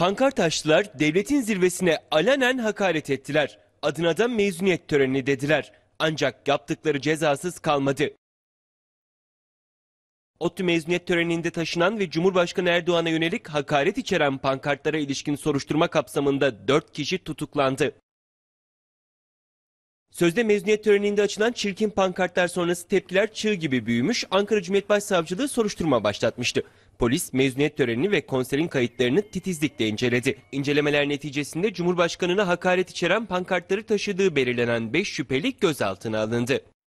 Pankart açtılar, devletin zirvesine alenen hakaret ettiler. Adına da mezuniyet töreni dediler. Ancak yaptıkları cezasız kalmadı. ODTÜ mezuniyet töreninde taşınan ve Cumhurbaşkanı Erdoğan'a yönelik hakaret içeren pankartlara ilişkin soruşturma kapsamında 4 kişi tutuklandı. Sözde mezuniyet töreninde açılan çirkin pankartlar sonrası tepkiler çığ gibi büyümüş, Ankara Cumhuriyet Başsavcılığı soruşturma başlatmıştı. Polis mezuniyet törenini ve konserin kayıtlarını titizlikle inceledi. İncelemeler neticesinde Cumhurbaşkanı'na hakaret içeren pankartları taşıdığı belirlenen 5 şüpheli gözaltına alındı.